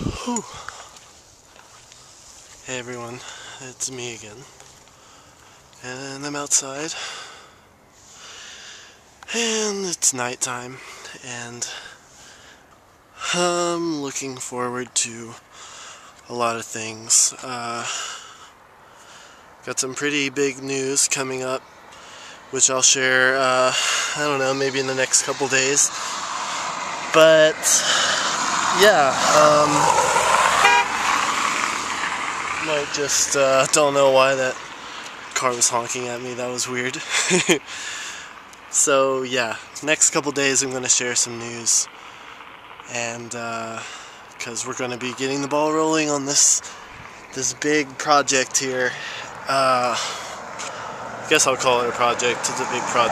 Whew. Hey everyone, it's me again. And I'm outside. And it's nighttime. And I'm looking forward to a lot of things. Uh, got some pretty big news coming up, which I'll share, uh, I don't know, maybe in the next couple days. But yeah, um, might just uh, don't know why that car was honking at me. That was weird. so yeah, next couple days I'm going to share some news, and because uh, we're going to be getting the ball rolling on this this big project here. Uh, I guess I'll call it a project. It's a big project.